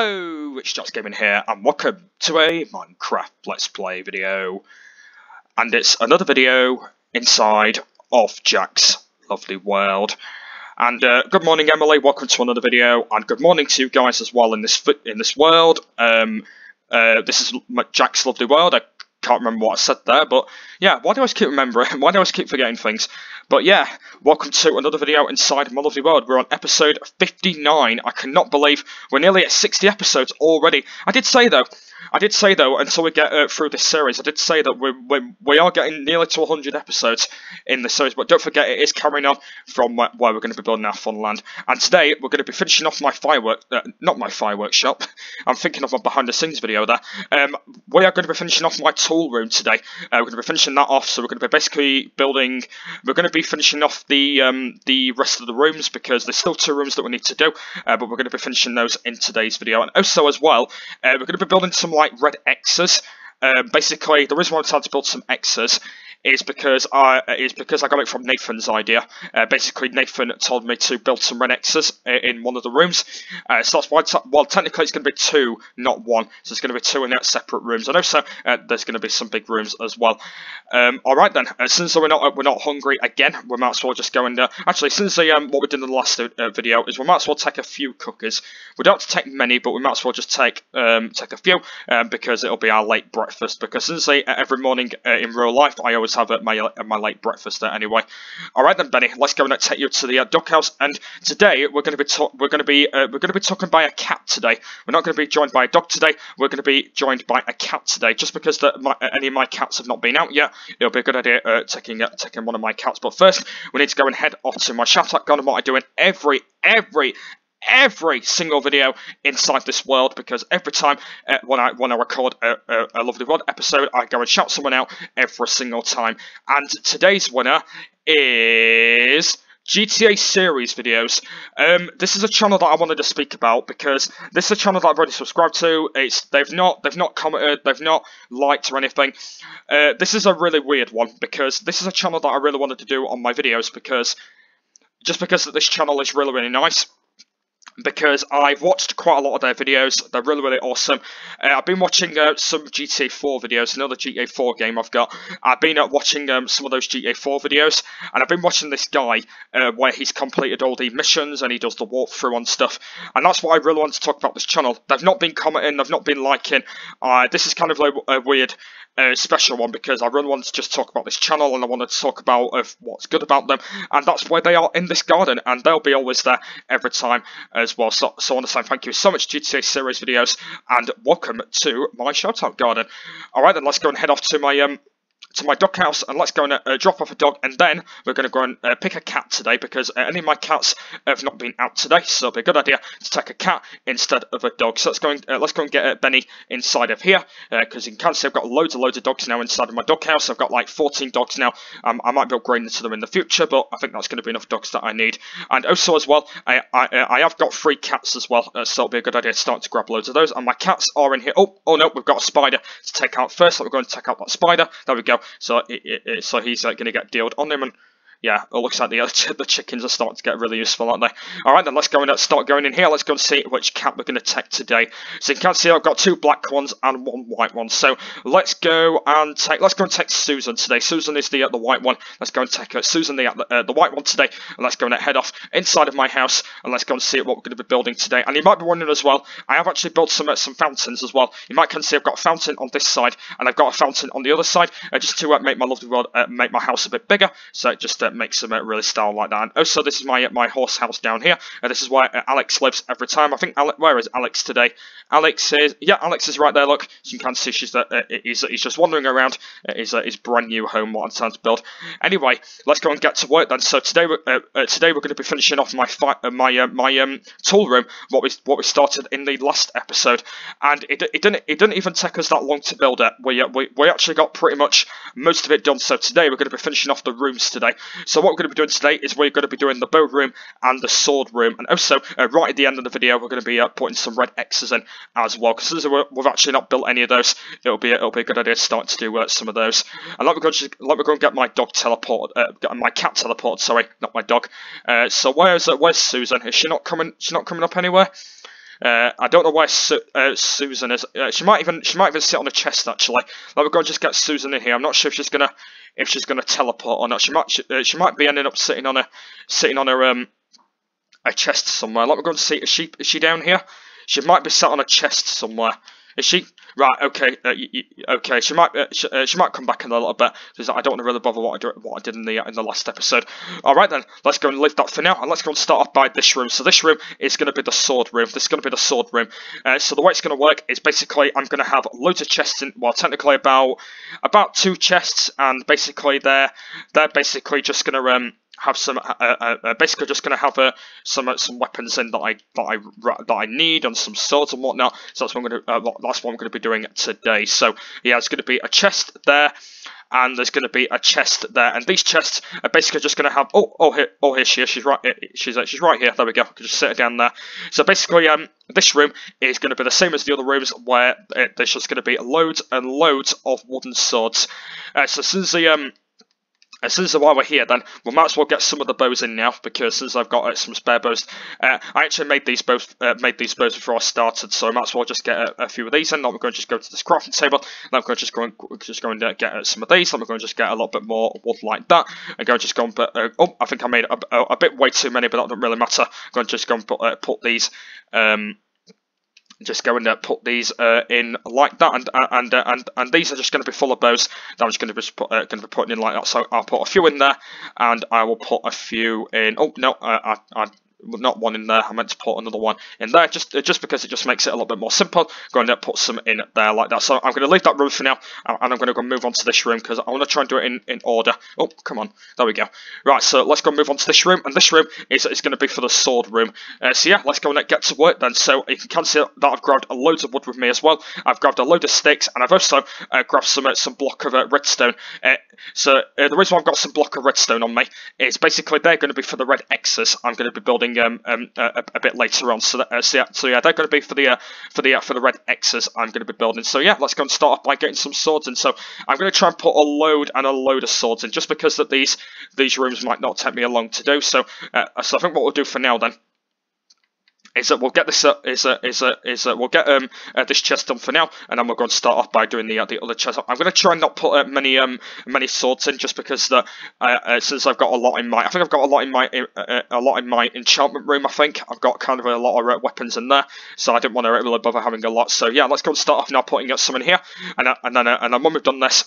Hello, Rich Jack's Gaming here, and welcome to a Minecraft Let's Play video. And it's another video inside of Jack's lovely world. And uh, good morning, Emily. Welcome to another video, and good morning to you guys as well in this in this world. Um, uh, this is Jack's lovely world. I can't remember what I said there, but yeah, why do I keep remembering? Why do I keep forgetting things? But yeah, welcome to another video inside my lovely world. We're on episode 59. I cannot believe we're nearly at 60 episodes already. I did say though, I did say though, until we get uh, through this series, I did say that we we we are getting nearly to 100 episodes in the series. But don't forget, it is carrying on from where, where we're going to be building our fun land. And today we're going to be finishing off my firework, uh, not my firework shop. I'm thinking of a behind the scenes video there. Um, we are going to be finishing off my tool room today. Uh, we're going to be finishing that off. So we're going to be basically building. We're going to be finishing off the um, the rest of the rooms because there's still two rooms that we need to do. Uh, but we're going to be finishing those in today's video. And also as well, uh, we're going to be building some like red X's. Uh, basically, the reason why I decided to build some X's is because I is because I got it from Nathan's idea. Uh, basically, Nathan told me to build some red X's in one of the rooms. Uh, so that's why, well, technically it's going to be two, not one. So it's going to be two in separate rooms, and also uh, there's going to be some big rooms as well. Um, all right then. Uh, since we're not we're not hungry again, we might as well just go and actually since the, um, what we did in the last uh, video is we might as well take a few cookies. We don't have to take many, but we might as well just take um, take a few um, because it'll be our late breakfast. Because since every morning uh, in real life I always have at my my late breakfast there anyway. All right then, Benny, let's go and take you to the uh, house. And today we're going to be we're going to be uh, we're going to be talking by a cat today. We're not going to be joined by a dog today. We're going to be joined by a cat today. Just because the, my, any of my cats have not been out yet, it'll be a good idea uh, taking uh, taking one of my cats. But first, we need to go and head off to my out gun and what I do in every every every single video inside this world because every time uh, when I when I record a, a, a lovely world episode, I go and shout someone out every single time. And today's winner is. GTA series videos. Um, this is a channel that I wanted to speak about because this is a channel that I've already subscribed to. It's they've not they've not commented, they've not liked or anything. Uh, this is a really weird one because this is a channel that I really wanted to do on my videos because just because this channel is really really nice because I've watched quite a lot of their videos. They're really, really awesome. Uh, I've been watching uh, some GTA 4 videos, another GTA 4 game I've got. I've been uh, watching um, some of those GTA 4 videos, and I've been watching this guy uh, where he's completed all the missions and he does the walkthrough and stuff. And that's what I really want to talk about this channel. They've not been commenting, they've not been liking. Uh, this is kind of like a weird a special one because I really wanted to just talk about this channel and I wanted to talk about of what's good about them and that's where they are in this garden and they'll be always there every time as well. So, so I want to say thank you so much GTA series videos and welcome to my shout out garden. Alright then let's go and head off to my um to my dog house and let's go and uh, drop off a dog and then we're going to go and uh, pick a cat today because uh, any of my cats have not been out today so it'll be a good idea to take a cat instead of a dog. So let's go and, uh, let's go and get uh, Benny inside of here because uh, you can see I've got loads and loads of dogs now inside of my dog house. I've got like 14 dogs now. Um, I might be upgrading to them in the future but I think that's going to be enough dogs that I need. And also as well I, I, I have got three cats as well so it'll be a good idea to start to grab loads of those. And my cats are in here. Oh oh no we've got a spider to take out first. So we're going to take out that spider. There we go so it, it, so he's uh, like, going to get dealt on him and yeah, it looks like the the chickens are starting to get really useful, aren't they? All right, then let's go and start going in here. Let's go and see which cat we're going to take today. So you can see I've got two black ones and one white one. So let's go and take let's go and take Susan today. Susan is the uh, the white one. Let's go and take uh, Susan the uh, the white one today, and let's go and head off inside of my house and let's go and see what we're going to be building today. And you might be wondering as well, I have actually built some uh, some fountains as well. You might can see I've got a fountain on this side and I've got a fountain on the other side, uh, just to uh, make my lovely world make my house a bit bigger. So it just makes them really style like that. And also, this is my my horse house down here. this is where Alex lives every time. I think Alex, where is Alex today? Alex is yeah, Alex is right there. Look, so you can see she's uh, uh he's, he's just wandering around uh, his uh, his brand new home. What I'm trying to build. Anyway, let's go and get to work then. So today uh, today we're going to be finishing off my my my um tool room. What we what we started in the last episode, and it, it didn't it didn't even take us that long to build it. We we we actually got pretty much most of it done. So today we're going to be finishing off the rooms today. So what we're going to be doing today is we're going to be doing the bow room and the sword room. And also, uh, right at the end of the video, we're going to be uh, putting some red X's in as well. Because since we've actually not built any of those, it'll be it'll be a good idea to start to do uh, some of those. And let me go let me go and get my dog teleported, uh, my cat teleported. Sorry, not my dog. Uh, so where's uh, where's Susan? Is she not coming? She's not coming up anywhere. Uh, I don't know where Su uh, Susan is. Uh, she might even she might even sit on a chest actually. Let me go and just get Susan in here. I'm not sure if she's gonna if she's gonna teleport or not. She might she, uh, she might be ending up sitting on a sitting on her um a chest somewhere. Let me go and see. Is she is she down here? She might be sat on a chest somewhere. Is she? Right, okay, uh, okay. She might, uh, she, uh, she, might come back in a little bit because I don't want to really bother what I, do, what I did in the in the last episode. All right then, let's go and leave that for now, and let's go and start off by this room. So this room is going to be the sword room. This is going to be the sword room. Uh, so the way it's going to work is basically I'm going to have loads of chests in. Well, technically about about two chests, and basically they're they're basically just going to um have some uh, uh, uh, basically just going to have uh, some uh, some weapons in that I that I that I need and some swords and whatnot. So that's what I'm going to uh, that's what I'm going to be doing today. So yeah, it's going to be a chest there, and there's going to be a chest there, and these chests are basically just going to have oh oh here oh here she is she's right she's uh, she's right here there we go. I can just sit down there. So basically um this room is going to be the same as the other rooms where it, there's just going to be loads and loads of wooden swords. Uh, so since the um soon as while we're here, then we might as well get some of the bows in now because since I've got uh, some spare bows, uh, I actually made these bows uh, made these bows before I started, so I might as well just get a, a few of these. And then we're going to just go to this crafting table. Then we're going to just go and just going to get uh, some of these. Then we're going to just get a little bit more wood like that. And go and just go and put. Uh, oh, I think I made a, a, a, bit way too many, but that doesn't really matter. I'm going to just go and put, uh, put these. Um, just go and uh, put these uh, in like that, and uh, and uh, and and these are just going to be full of bows that I'm just going to be uh, going to be putting in like that. So I'll put a few in there, and I will put a few in. Oh no, I I not one in there. I meant to put another one in there, just just because it just makes it a little bit more simple. Going to put some in there like that. So I'm going to leave that room for now, and I'm going to go move on to this room because I want to try and do it in, in order. Oh, come on, there we go. Right, so let's go move on to this room, and this room is, is going to be for the sword room. Uh, so yeah, let's go and get to work then. So you can see that I've grabbed loads of wood with me as well. I've grabbed a load of sticks, and I've also uh, grabbed some uh, some block of uh, redstone. Uh, so uh, the reason I've got some block of redstone on me is basically they're going to be for the red X's. I'm going to be building um, um a, a, bit later on. So, that, uh, so, yeah, so yeah, they're going to be for the uh, for the uh, for the red X's I'm going to be building. So yeah, let's go and start off by getting some swords in. So I'm going to try and put a load and a load of swords in, just because that these these rooms might not take me long to do. So uh, so I think what we'll do for now then is that we'll get this uh, is uh, is uh, is uh, we'll get um uh, this chest done for now, and then we're going to start off by doing the uh, the other chest. I'm going to try and not put uh, many um many swords in, just because the uh, uh, since I've got a lot in my I think I've got a lot in my uh, a lot in my enchantment room. I think I've got kind of a lot of weapons in there, so I didn't want to really bother having a lot. So yeah, let's go and start off now putting some in here, and and then and then when we've done this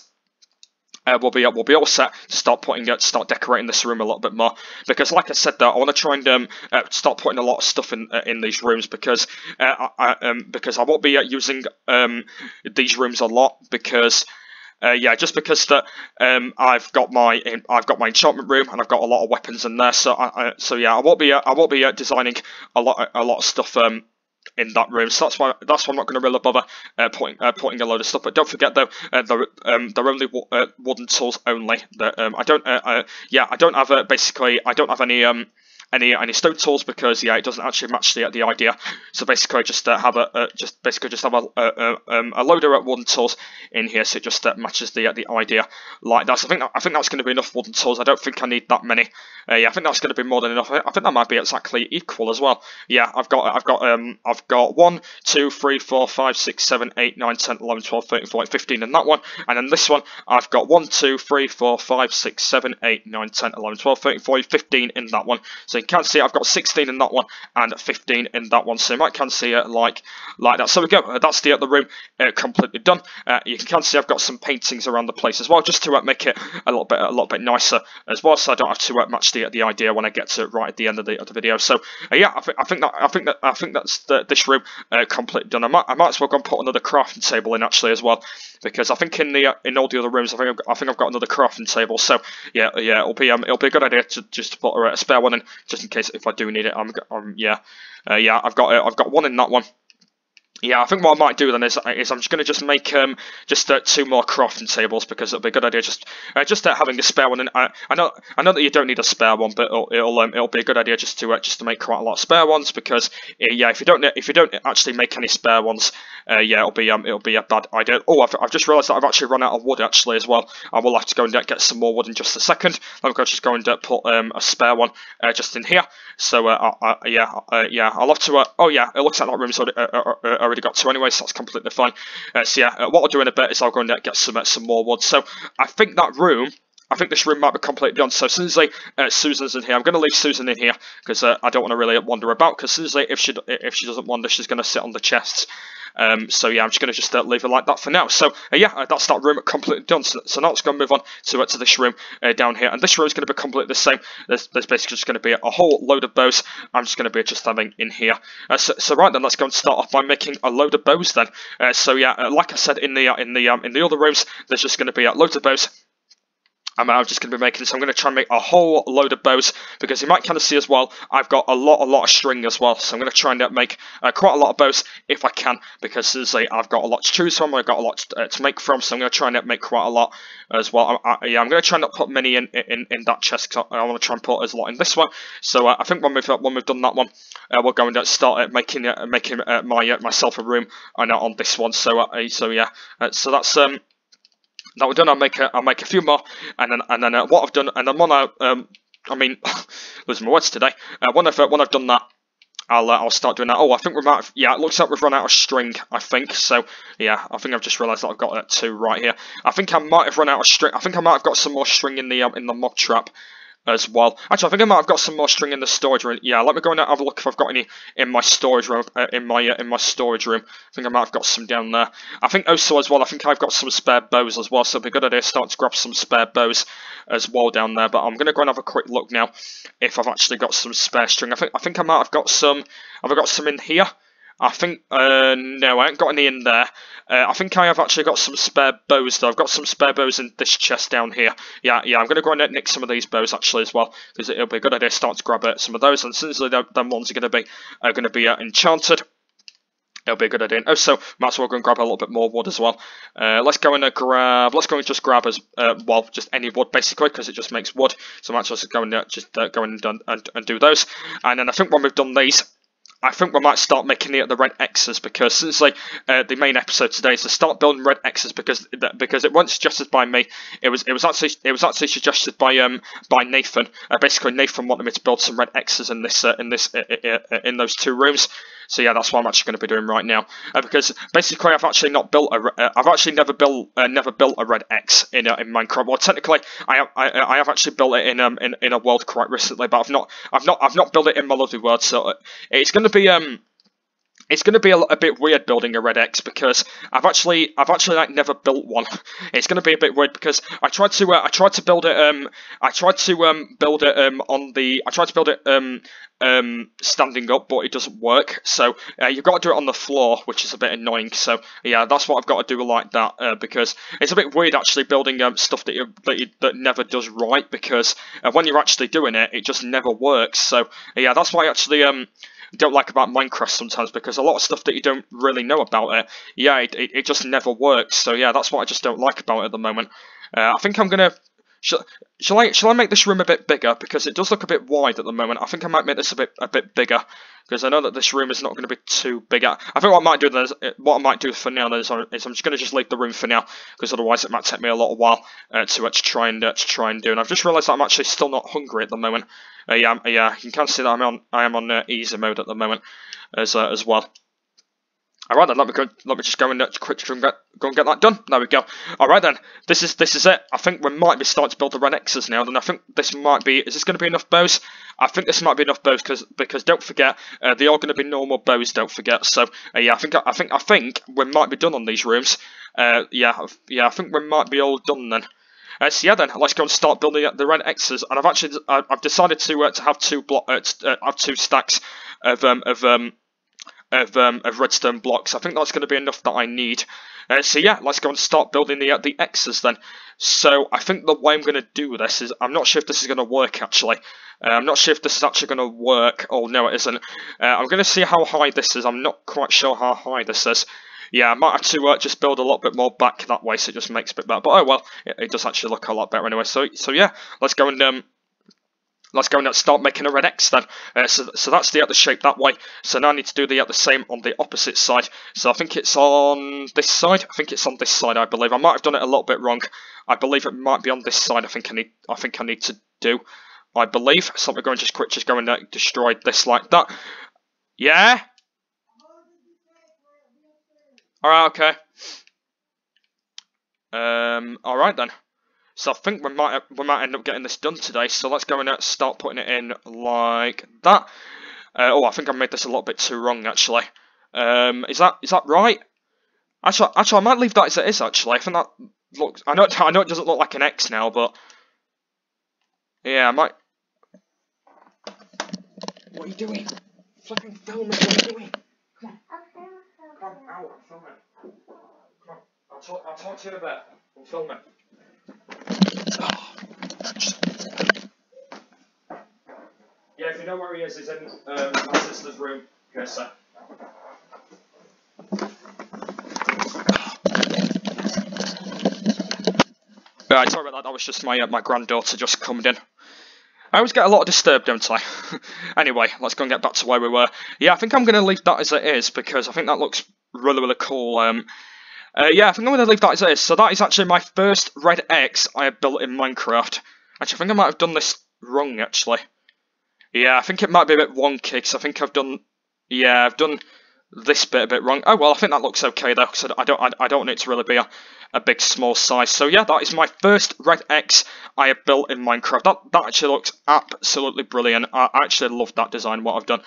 uh, we'll be we'll be all set to start putting uh, start decorating this room a little bit more. Because like I said though I want to try and um, uh, start putting a lot of stuff in uh, in these rooms because uh, I, um, because I won't be uh, using um, these rooms a lot because uh, yeah, just because that um, I've got my I've got my enchantment room and I've got a lot of weapons in there, so I, I so yeah, I won't be uh, I won't be uh, designing a lot a lot of stuff um, in that room. So that's why that's why I'm not going to really bother uh, putting uh, putting a load of stuff. But don't forget though, uh, they're um, they're only uh, wooden tools only. That um, I don't uh, uh, yeah I don't have uh, basically I don't have any um any any stone tools because yeah it doesn't actually match the the idea. So basically just uh, have a uh, just basically just have a a, um, a loader of wooden tools in here so it just uh, matches the the idea like that. So I think that, I think that's going to be enough wooden tools. I don't think I need that many. Uh, yeah, I think that's going to be more than enough. I think that might be exactly equal as well. Yeah, I've got I've got um I've got one, two, three, four, five, six, seven, eight, nine, ten, eleven, twelve, thirteen, fourteen, fifteen in that one, and then this one I've got one, two, three, four, five, six, seven, eight, nine, ten, eleven, twelve, thirteen, fourteen, fifteen in that one. So you can see I've got 16 in that one and 15 in that one. So you might can see it like like that. So we go. Uh, that's the other room uh, completely done. Uh, you can see I've got some paintings around the place as well, just to make it a little bit a little bit nicer as well, so I don't have to match the the idea when I get to right at the end of the, of the video. So yeah, I, th I think that I think that I think that's the, this room completely done. I might I might as well go and put another crafting table in actually as well because I think in the in all the other rooms I think I've got, I think I've got another crafting table. So yeah yeah it'll be um it'll be a good idea to just put a, a spare one in just in case if I do need it. I'm, I'm yeah uh, yeah I've got I've got one in that one. Yeah, I think what I might do then is, is I'm just going to just make um just uh, two more crafting tables because it'll be a good idea just uh, just uh, having a spare one. And I, I know I know that you don't need a spare one, but it'll it'll, um, it'll be a good idea just to uh, just to make quite a lot of spare ones because uh, yeah, if you don't if you don't actually make any spare ones, uh, yeah, it'll be um it'll be a bad idea. Oh, I've, I've just realised that I've actually run out of wood actually as well. I will have to go and get some more wood in just a second. I'm going to just go and put um a spare one just in here. So uh, uh, yeah, uh, yeah, I'll have to. Uh, oh yeah, it looks like that room's already, uh, uh, uh, already got two anyway, so that's completely fine. so yeah, what I'll do in a bit is I'll go and get some some more wood. So I think that room. I think this room might be completely done. So Susie, uh, Susan's in here. I'm going to leave Susan in here because uh, I don't want to really wander about. Because Susie, if she if she doesn't wander, she's going to sit on the chests. Um, so yeah, I'm just going to just uh, leave it like that for now. So uh, yeah, uh, that's that room completely done. So, so now let's go move on to, uh, to this room uh, down here. And this room is going to be completely the same. There's, there's basically just going to be a whole load of bows. I'm just going to be just having in here. Uh, so, so, right then, let's go and start off by making a load of bows then. so yeah, like I said in the in the um, in the other rooms, there's just going to be loads of bows I'm, I'm just going to be making so I'm going to try and make a whole load of bows because you might kind of see as well I've got a lot a lot of string as well. So I'm going to try and make uh, quite a lot of bows if I can because as I, I've got a lot to choose from I've got a lot to, uh, to make from so I'm going to try and make quite a lot as well. I, I, yeah I'm going to try and not put many in in, in that chest because I, I want to try and put as a lot in this one. So uh, I think when we've when we've done that one uh, we'll go and start making making uh, my uh, myself a room on this one. So so yeah. So that's um we're done, I'll make a, I'll make a few more, and then and then uh, what I've done, and then when I um, I mean, losing my words today. Uh, when I've uh, when I've done that, I'll uh, I'll start doing that. Oh, I think we might. Have, yeah, it looks like we've run out of string. I think so. Yeah, I think I've just realised that I've got that two right here. I think I might have run out of string. I think I might have got some more string in the um, in the mob trap as well. Actually, I think I might have got some more string in the storage room. Yeah, let me go and have a look if I've got any in my storage room. Uh, in my uh, in my storage room, I think I might have got some down there. I think also as well. I think I've got some spare bows as well. So it'd be a good idea to start to grab some spare bows as well down there. But I'm gonna go and have a quick look now if I've actually got some spare string. I think I think I might have got some. Have I got some in here? I think, uh, no, I haven't got any in there. Uh, I think I have actually got some spare bows, though. I've got some spare bows in this chest down here. Yeah, yeah, I'm going to go and nick some of these bows, actually, as well, because it'll be a good idea to start to grab uh, some of those, and since them ones are going to be, are going to be uh, enchanted, it'll be a good idea. Oh, so might as well go and grab a little bit more wood as well. Uh, let's go and uh, grab. Let's go and just grab as uh, well, just any wood basically, because it just makes wood. So might as well just go and uh, just uh, go and, and, and do those. And then I think when we've done these, I think we might start making it the red X's because since like uh, the main episode today is to start building red X's because because it wasn't suggested by me. It was it was actually it was actually suggested by um by Nathan. Uh, basically, Nathan wanted me to build some red X's in this uh, in this uh, uh, uh, in those two rooms. So yeah, that's what I'm actually going to be doing right now. Because basically, I've actually not built a, I've actually never built, never built a red X in in Minecraft. Well, technically, I have, I, I have actually built it in um in, in a world quite recently, but I've not, I've not, I've not built it in my lovely world. So it's going to be um it's going to be a, a, bit weird building a red X because I've actually I've actually like never built one. It's going to be a bit weird because I tried to uh, I tried to build it um I tried to um build it um on the I tried to build it um um standing up but it doesn't work. So uh, you've got to do it on the floor, which is a bit annoying. So yeah, that's what I've got to do like that uh, because it's a bit weird actually building um, stuff that you, that you, that never does right because uh, when you're actually doing it, it just never works. So yeah, that's why I actually um don't like about Minecraft sometimes because a lot of stuff that you don't really know about it, yeah, it, it, it just never works. So yeah, that's what I just don't like about it at the moment. Uh, I think I'm gonna. Shall, shall I shall I make this room a bit bigger because it does look a bit wide at the moment. I think I might make this a bit a bit bigger because I know that this room is not going to be too big. I think what I might do is, what I might do for now is, is I'm just going to just leave the room for now because otherwise it might take me a little while uh, to, uh, to try and uh, to try and do. And I've just realised I'm actually still not hungry at the moment. Uh, yeah, yeah, you can see that I'm on I am on uh, easy mode at the moment as uh, as well. Alright then, let me go, let me just go and uh, quick go and, get, go and get that done. There we go. Alright then, this is this is it. I think we might be starting to build the red X's now. Then I think this might be, is this going to be enough bows? I think this might be enough bows because because don't forget, uh, they are going to be normal bows, don't forget. So uh, yeah, I think I think I think we might be done on these rooms. Uh, yeah, yeah, I think we might be all done then. Uh, so yeah, then let's go and start building the red X's. And I've actually I've decided to uh, to have two block uh, uh, have two stacks of um of um of, um, of redstone blocks. I think that's going to be enough that I need. Uh, so yeah, let's go and start building the uh, the X's then. So I think the way I'm going to do this is, I'm not sure if this is going to work actually. I'm not sure if this is actually going to work. Oh no, it isn't. I'm going to see how high this is. I'm not quite sure how high this is. Yeah, I might have to uh, just build a little bit more back that way so it just makes a bit better. But oh well, it, it does actually look a lot better anyway. So so yeah, let's go and um, let's go and start making a red X then. Uh, so, so that's the other shape that way. So now I need to do the, uh, the same on the opposite side. So I think it's on this side. I think it's on this side, I believe. I might have done it a little bit wrong. I believe it might be on this side. I think I need. I think I need to do. I believe. So we're going to just quick just go and uh, destroy this like that. Yeah? Alright, okay. Um, alright then. So I think we might we might end up getting this done today. So let's go and start putting it in like that. Uh, oh, I think I made this a little bit too wrong actually. Um, is that is that right? Actually, actually, I might leave that as it is. Actually, I think that looks. I know. I know it doesn't look like an X now, but yeah, I might. What are you doing? Flipping film it. What are you doing? Come on. Come on, out. I'm filming. Come on. I'll talk. I'll talk to you in a bit. I'm filming. Yeah, if you know where he is, he's in um, my sister's room. Okay, sir. Right, sorry about that. That was just my uh, my granddaughter just coming in. I always get a lot of disturbed, don't I? anyway, let's go and get back to where we were. Yeah, I think I'm going to leave that as it is because I think that looks really, really cool. Um, uh, yeah, I think I'm going to leave that as it is. So that is actually my first red X I have built in Minecraft. Actually, I think I might have done this wrong, actually. Yeah, I think it might be a bit wonky because I think I've done... Yeah, I've done this bit a bit wrong. Oh, well, I think that looks okay, though, because I don't, I, I don't want it to really be a, a big, small size. So, yeah, that is my first red X I have built in Minecraft. That, that actually looks absolutely brilliant. I actually love that design, what I've done.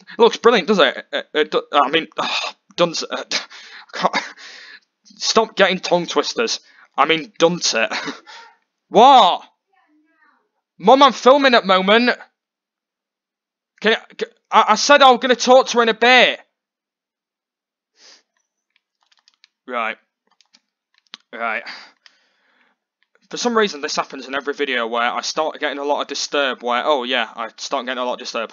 It looks brilliant, does it? it, it I mean, oh, Stop getting tongue twisters. I mean, dunt it. what? Mum, I'm filming at moment. Can I, I said I was going to talk to her in a bit. Right. Right. For some reason, this happens in every video where I start getting a lot of disturb. Where, oh yeah, I start getting a lot of disturb.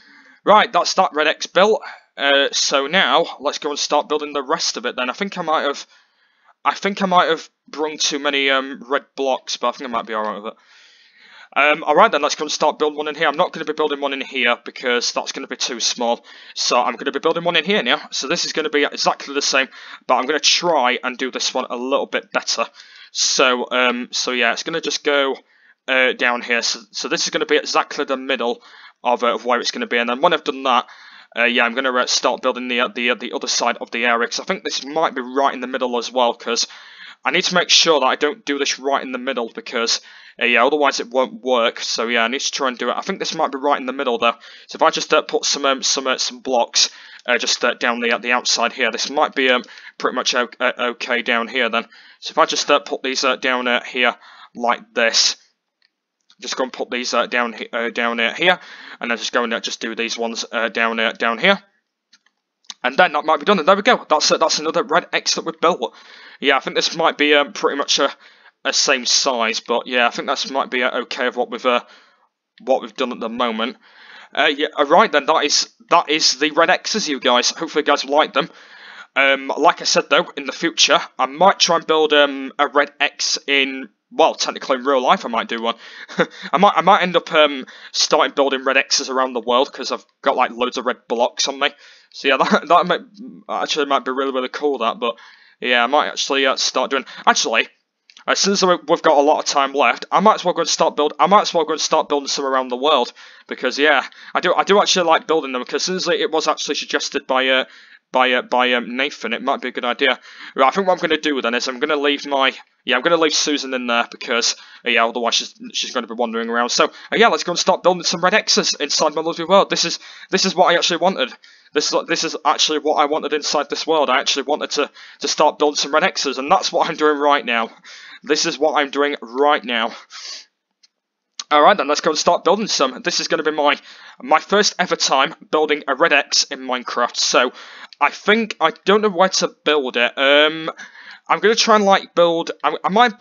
right, that's that Red X built. Uh, so now, let's go and start building the rest of it then. I think I might have... I think I might have brung too many um, red blocks, but I think I might be alright with it. Um, Alright then, let's go and start building one in here. I'm not going to be building one in here because that's going to be too small. So I'm going to be building one in here now. So this is going to be exactly the same, but I'm going to try and do this one a little bit better. So, um, so yeah, it's going to just go uh, down here. So, so this is going to be exactly the middle of, uh, of where it's going to be. And then when I've done that, uh, yeah, I'm going to uh, start building the uh, the uh, the other side of the area because I think this might be right in the middle as well because I need to make sure that I don't do this right in the middle because uh, yeah, otherwise it won't work. So yeah, I need to try and do it. I think this might be right in the middle though. So if I just uh, put some um, some some blocks just down the the outside here, this might be um, pretty much okay down here then. So if I just put these down here like this just go and put these uh, down uh, down uh, here, and then just go and uh, just do these ones uh, down uh, down here. And then that might be done, and there we go. That's that's another red X that we've built. Yeah, I think this might be um, pretty much a, a same size, but yeah, I think that might be okay of what we've what we've done at the moment. yeah, alright then, that is that is the red X's, you guys. Hopefully you guys like them. Um, like I said though, in the future, I might try and build um, a red X in well, technically in real life I might do one. I might I might end up um, starting building red X's around the world because I've got like loads of red blocks on me. So yeah, that that might actually might be really really cool that. But yeah, I might actually uh, start doing. Actually, uh, since we've got a lot of time left, I might as well go and start build. I might as well go and start building some around the world because yeah, I do I do actually like building them because since it was actually suggested by uh, by uh, by um, Nathan, it might be a good idea. Right, I think what I'm going to do then is I'm going to leave my yeah I'm going to leave Susan in there because yeah otherwise she's she's going to be wandering around. So uh, yeah, let's go and start building some red X's inside my lovely world. This is this is what I actually wanted. This is this is actually what I wanted inside this world. I actually wanted to to start building some red X's, and that's what I'm doing right now. This is what I'm doing right now. Alright then, let's go and start building some. This is going to be my my first ever time building a Red X in Minecraft. So, I think, I don't know where to build it. Um, I'm going to try and like build, I, I might,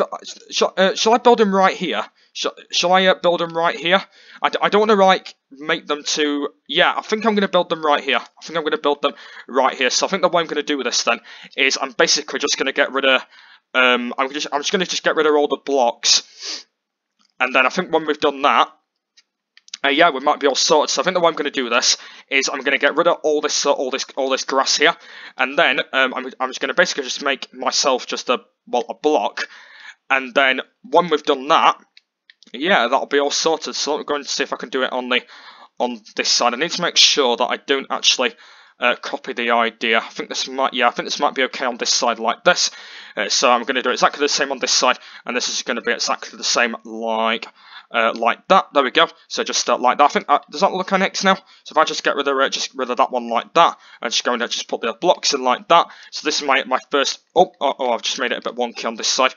shall, uh, shall I build them right here? Shall, shall I uh, build them right here? I, I don't want to like make them to, yeah, I think I'm going to build them right here. I think I'm going to build them right here. So I think the way I'm going to do with this then is I'm basically just going to get rid of, um, I'm just, I'm just going to just get rid of all the blocks and then I think when we've done that, uh, yeah, we might be all sorted. So I think the way I'm going to do this is I'm going to get rid of all this, uh, all this, all this grass here, and then um, I'm, I'm just going to basically just make myself just a well a block, and then when we've done that, yeah, that'll be all sorted. So I'm going to see if I can do it on the on this side. I need to make sure that I don't actually uh, copy the idea. I think this might, yeah, I think this might be okay on this side like this. Uh, so I'm going to do exactly the same on this side, and this is going to be exactly the same like uh, like that. There we go. So just uh, like that. I think uh, does that look next now? So if I just get rid of it, just rid of that one like that, and just go and just put the blocks in like that. So this is my my first. Oh, oh, oh I've just made it a bit wonky on this side.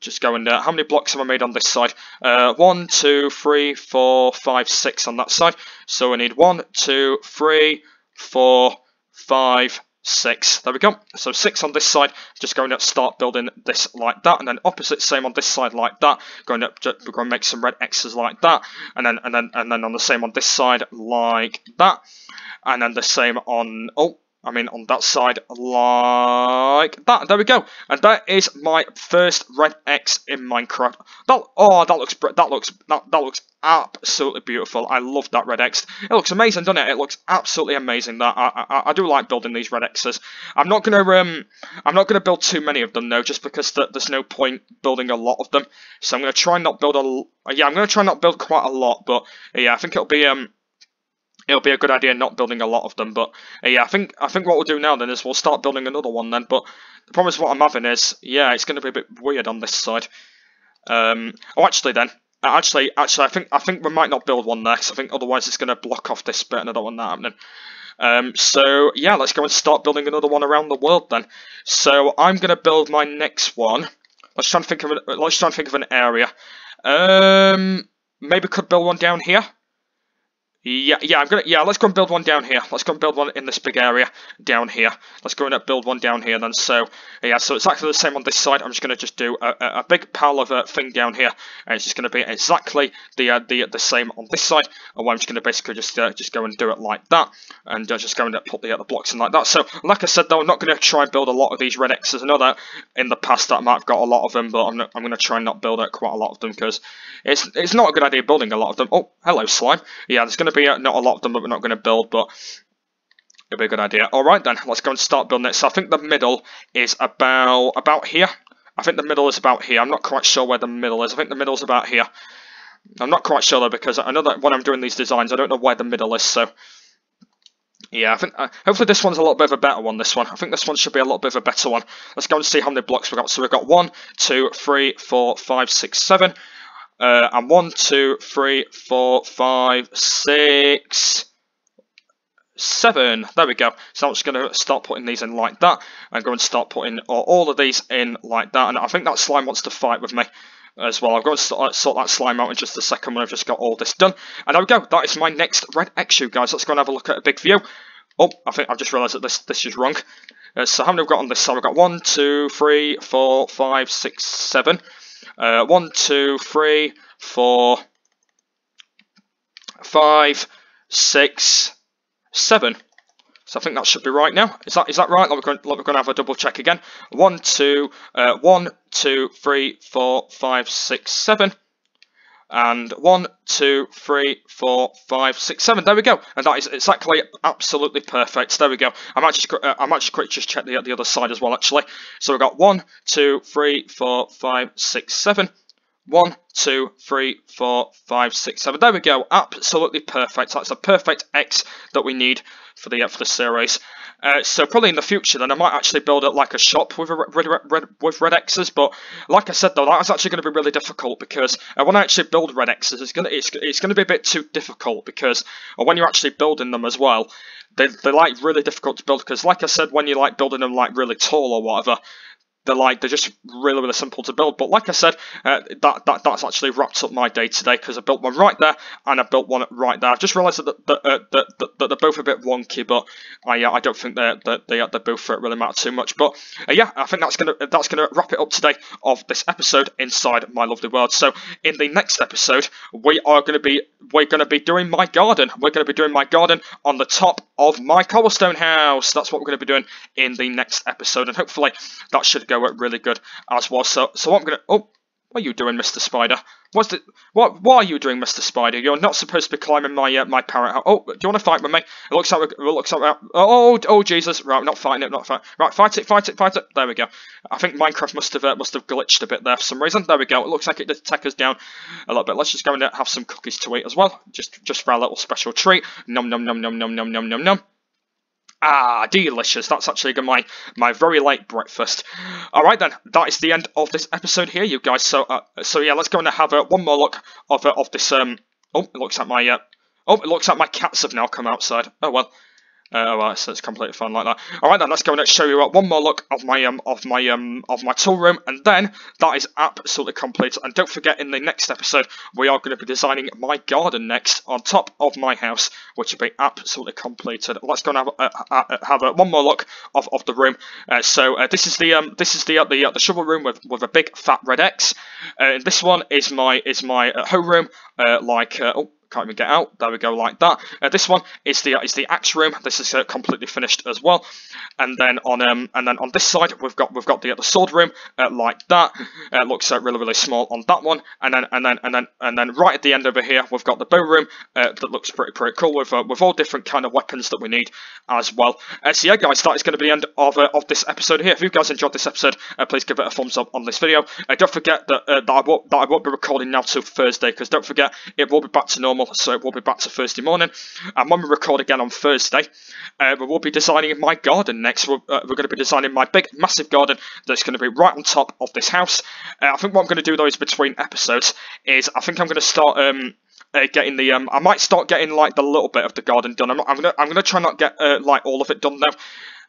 Just go and uh, how many blocks have I made on this side? Uh, one, two, three, four, five, six on that side. So we need one, two, three, four, five, six. There we go. So six on this side, just going to start building this like that, and then opposite same on this side like that. Going to we're going to make some red X's like that, and then and then and then on the same on this side like that, and then the same on oh I mean on that side like that. There we go. And that is my first red X in Minecraft. That oh that looks that looks that, that looks absolutely beautiful. I love that red X. It looks amazing, doesn't it? It looks absolutely amazing. That I, I, I do like building these red X's. I'm not gonna um I'm not gonna build too many of them though, just because the, there's no point building a lot of them. So I'm gonna try and not build a yeah I'm gonna try and not build quite a lot, but yeah I think it'll be um it'll be a good idea not building a lot of them. But uh, yeah, I think I think what we'll do now then is we'll start building another one then. But the problem is what I'm having is yeah, it's going to be a bit weird on this side. Um, oh, actually then. Uh, actually, actually, I think I think we might not build one there, because I think otherwise it's going to block off this bit, and I don't want that happening. Um, so yeah, let's go and start building another one around the world then. So I'm going to build my next one. Let's try and think of let's try and think of an area. Um, maybe could build one down here. Yeah, yeah, I'm gonna, yeah, let's go and build one down here. Let's go and build one in this big area down here. Let's go and build one down here then. So, yeah, so exactly the same on this side. I'm just gonna just do a, a, a big pile of a thing down here. And it's just gonna be exactly the uh, the the same on this side. And I'm just gonna basically just uh, just go and do it like that. And uh, just go and put the, uh, the blocks in like that. So, like I said though, I'm not gonna try and build a lot of these red X's. I know that in the past that I might have got a lot of them, but I'm, not, I'm gonna try and not build out quite a lot of them because it's, it's not a good idea building a lot of them. Oh, hello slime. Yeah, there's gonna be not a lot of them that we're not going to build, but it'll be a good idea. Alright then, let's go and start building it. So I think the middle is about about here. I think the middle is about here. I'm not quite sure where the middle is. I think the middle's about here. I'm not quite sure though because I know that when I'm doing these designs I don't know where the middle is so yeah I think uh, hopefully this one's a little bit of a better one this one I think this one should be a little bit of a better one let's go and see how many blocks we've got so we've got one two three four five six seven uh, and one, two, three, four, five, six, seven. There we go. So I'm just going to start putting these in like that. I'm going to start putting all of these in like that. And I think that slime wants to fight with me as well. I'm going to sort, that slime out in just a second when I've just got all this done. And there we go. That is my next red X shoe, guys. Let's go and have a look at a big view. Oh, I think I've just realised that this this is wrong. Uh, so how many have got on this side? We've got one, two, three, four, five, six, seven. Uh, one, two, three, four, five, six, seven. So I think that should be right now. Is that is that right? We're going, we're going to have a double check again. One, two, uh, one, two, three, four, five, six, seven and one, two, three, four, five, six, seven. There we go, and that is exactly absolutely perfect. There we go. I might just uh, I might just quick just check the the other side as well actually. So we've got one, two, three, four, five, six, seven. One, two, three, four, five, six, seven. There we go. Absolutely perfect. That's a perfect X that we need for the uh, for the series. Uh, so probably in the future, then I might actually build it like a shop with a red, red, red, with red X's. But like I said though, that's actually going to be really difficult because uh, when I actually build red X's, it's going to it's, it's going to be a bit too difficult because uh, when you're actually building them as well, they they're like really difficult to build because like I said, when you like building them like really tall or whatever, they're like they're just really really simple to build. But like I said, uh, that that that's actually wrapped up my day today because I built one right there and I built one right there. I've just realised that that, uh, that, that, they're both a bit wonky, but I uh, I don't think they're that they they both really matter too much. But uh, yeah, I think that's gonna that's gonna wrap it up today of this episode inside my lovely world. So in the next episode, we are gonna be we're gonna be doing my garden. We're gonna be doing my garden on the top of my cobblestone house. That's what we're gonna be doing in the next episode, and hopefully that should go really good as well. So, so I'm gonna oh What are you doing, Mr. Spider? What's the what? What are you doing, Mr. Spider? You're not supposed to be climbing my uh, my parrot house. Oh, do you want to fight with me? It looks like it looks like oh oh Jesus! Right, not fighting it, not fight. Right, fight it, fight it, fight it. There we go. I think Minecraft must have uh, must have glitched a bit there for some reason. There we go. It looks like it did take us down a little bit. Let's just go and have some cookies to eat as well, just just for our little special treat. Num num num num num num num num num. Ah, delicious. That's actually my, my very late breakfast. Alright then, that is the end of this episode here, you guys. So, uh, so yeah, let's go and have uh, one more look of, uh, of this, um, oh, it looks like my, uh, oh, it looks like my cats have now come outside. Oh well. Uh, oh, well, so it's completely fun like that. All right, then let's go and show you uh, one more look of my um of my um of my tool room, and then that is absolutely complete. And don't forget, in the next episode, we are going to be designing my garden next on top of my house, which will be absolutely completed. Let's go and have uh, uh, uh have uh, one more look of, of the room. So this is the um this is the the the shovel room with with a big fat red X. Uh, this one is my is my home room. Uh, like oh can't even get out. There we go, like that. Uh, this one is the is the axe room. This is uh, completely finished as well. And then on um and then on this side we've got we've got the, the sword room uh, like that. Uh, looks uh, really really small on that one. And then and then and then and then right at the end over here we've got the bow room that looks pretty pretty cool with with all different kind of weapons that we need as well. so yeah, guys, that is going to be the end of of this episode here. If you guys enjoyed this episode, please give it a thumbs up on this video. don't forget that that I won't that I won't be recording now till Thursday because don't forget it will be back to normal so we'll be back to Thursday morning. And when we record again on Thursday, uh, we will be designing my garden next. We're, uh, we're, going to be designing my big, massive garden that's going to be right on top of this house. Uh, I think what I'm going to do, though, is between episodes, is I think I'm going to start... Um, uh, getting the um, I might start getting like the little bit of the garden done. I'm, I'm gonna I'm gonna try not get uh, like all of it done now.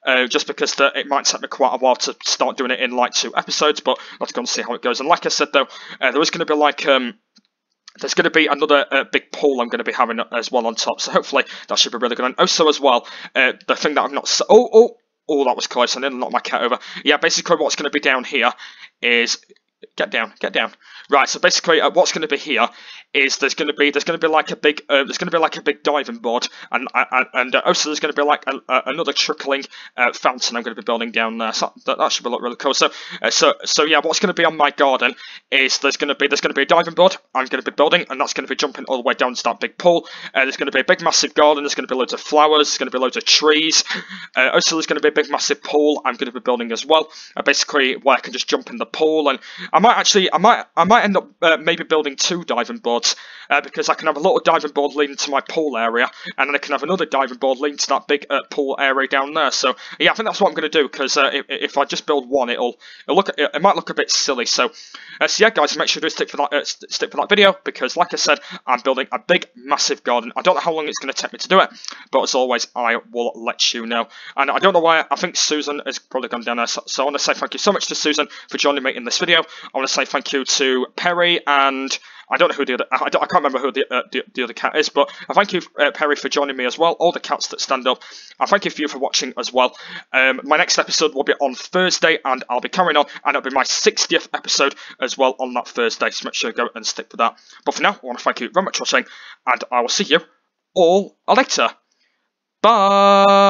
Uh, just because the, it might take me quite a while to start doing it in like two episodes, but let's go and see how it goes. And like I said though, uh, there is going to be like um, there's going to be another uh, big pool I'm going to be having as well on top, so hopefully that should be really good. And also as well, uh, the thing that I've not... Oh, oh, oh, that was close. I didn't knock my cat over. Yeah, basically what's going to be down here is... Get down, get down. Right, so basically uh, what's going to be here is there's going to be there's going to be like a big uh, there's going to be like a big diving board and and, and uh, also there's going to be like a, a, another trickling uh, fountain I'm going to be building down there. So that, that should look really cool. So uh, so so yeah, what's going to be on my garden is there's going to be there's going to be a diving board I'm going to be building and that's going to be jumping all the way down to that big pool. Uh, there's going to be a big massive garden. There's going to be loads of flowers. There's going to be loads of trees. Uh, also there's going to be a big massive pool I'm going to be building as well. basically where I can just jump in the pool and I might actually I might I might end up maybe building two diving boards uh, because I can have a little diving board leading to my pool area, and then I can have another diving board leading to that big uh, pool area down there. So yeah, I think that's what I'm going to do because uh, if, if, I just build one, it'll, it'll look it might look a bit silly. So, uh, so yeah, guys, make sure to stick for that uh, stick for that video because, like I said, I'm building a big, massive garden. I don't know how long it's going to take me to do it, but as always, I will let you know. And I don't know why. I think Susan has probably gone down there. So, so I want to say thank you so much to Susan for joining me in this video. I want to say thank you to Perry and I don't know who the other, I, I can't remember who the, uh, the, the, other cat is, but I thank you, uh, Perry, for joining me as well. All the cats that stand up, I thank you for you for watching as well. Um, my next episode will be on Thursday, and I'll be carrying on, and it'll be my 60th episode as well on that Thursday, so make sure you go and stick with that. But for now, I want to thank you very much for watching, and I will see you all later. Bye!